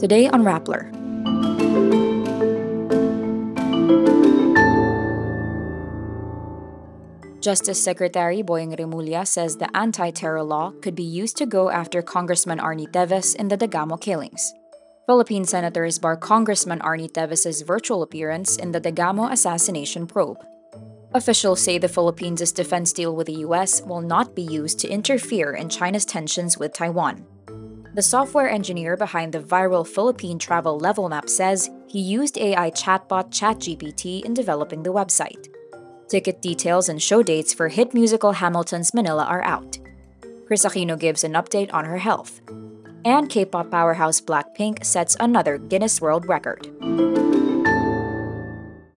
Today on Rappler. Justice Secretary Boying Remulla says the anti-terror law could be used to go after Congressman Arnie Teves in the Degamo killings. Philippine senators bar Congressman Arnie Teves's virtual appearance in the Degamo assassination probe. Officials say the Philippines' defense deal with the US will not be used to interfere in China's tensions with Taiwan. The software engineer behind the viral Philippine travel level map says he used AI chatbot ChatGPT in developing the website. Ticket details and show dates for hit musical Hamilton's Manila are out. Kris Aquino gives an update on her health. And K pop powerhouse Blackpink sets another Guinness World Record.